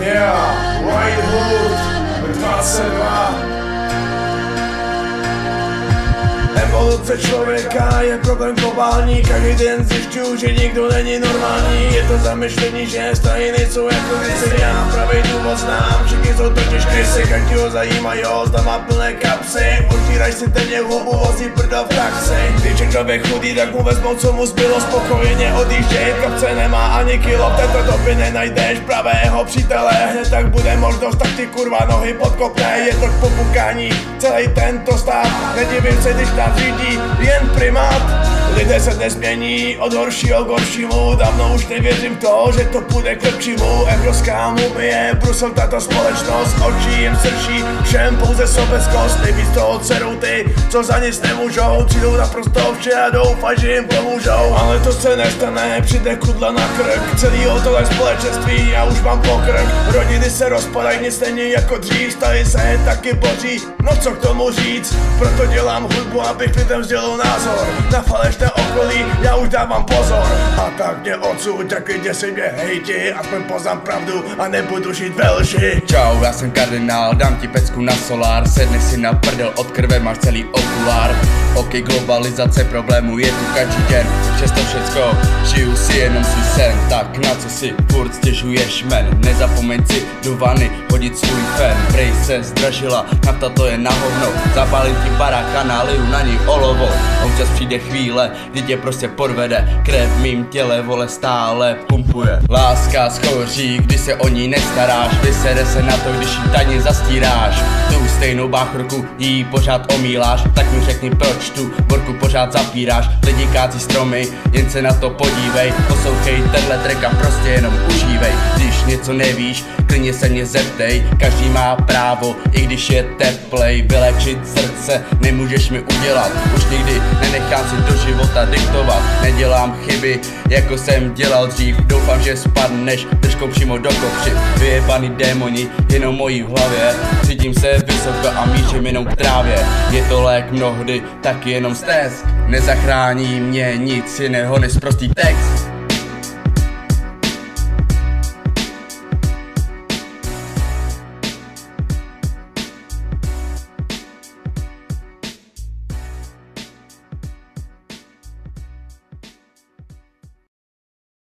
Herr, mein Hut mit Wasser war. Evoluce člověka je problém globální. Každý den zjišťuju, že nikdo není normální. Je to zamyšlení, že stajiny jsou jako věci. Já pravý důvod znám, všichni jsou totiž krysy Každýho zajímá, jo, zda má plné kapsy. Otvíraj si teď hubu, vozí brdo v taxi Když je člověk chudý, tak mu vezmou, co mu zbylo Spokojeně. Odjížděj, kapce nemá ani kilo. V této době nenajdeš pravého přítele. Hned tak bude možnost, tak ty kurva nohy podkopne. Je to k popukání, celý tento stát. Nedivím se, když nás jen primát Lidé se nezmění od horšího k horšímu. Dávno už nevěřím to, že to půjde k lepšímu. Evropská mumie, Brusel tato společnost Oči jim srší, všem pouze sobeckost Nejvíc toho dcerou ty, co za nic nemůžou. Přijdou naprosto vše a doufaj, že jim pomůžou. Ale to se nestane, přijde kudla na krk. Celý tohle společenství, já už mám pokrk. Rodiny se rozpadají, nic není jako dřív Staly se taky boří, no co k tomu říct Proto dělám hudbu, abych lidem sdělil názor. Na falešné okolí, já už dávám pozor. A tak mě odsud, taky děsi mě hejti Aspoň poznám pravdu a nebudu žít ve lži. Čau, já jsem kardinál, dám ti pecku na solár. Sedni si na prdel, od krve máš celý okulár Ok, globalizace problému je tu každý den. Přesto všecko, žiju si jenom svůj sen. Tak na co si furt stěžuješ men? Nezapomeň si do vany hodit svůj fen. Prej se zdražila, nafta to je na hovno. Zapálím ti barák a naliju na ní olovo. Občas přijde chvíle, kdy tě prostě podvede Krev mým těle vole stále pumpuje. Láska schoří, když se o ní nestaráš. Vysede se na to, když ji tajně zastíráš. Tu stejnou báchorku jí pořád omíláš. Tak mi řekni proč tu borku pořád zapíráš Lidi kácí stromy, jen se na to podívej. Poslouchej tenhle track a prostě jenom užívej. Když něco nevíš, klidně se mě zeptej. Každý má právo, i když je teplej Vylečit srdce nemůžeš mi udělat. Už nikdy nenechám si do života diktovat Nedělám chyby, jako jsem dělal dřív. Doufám, že spadneš držkou přímo do kopři Vyjebaný démoni, jenom mojí v hlavě. Cítím se vysoko a mířím jenom k trávě. Je to lék mnohdy, taky jenom stres Nezachrání mě nic jiného než prostý text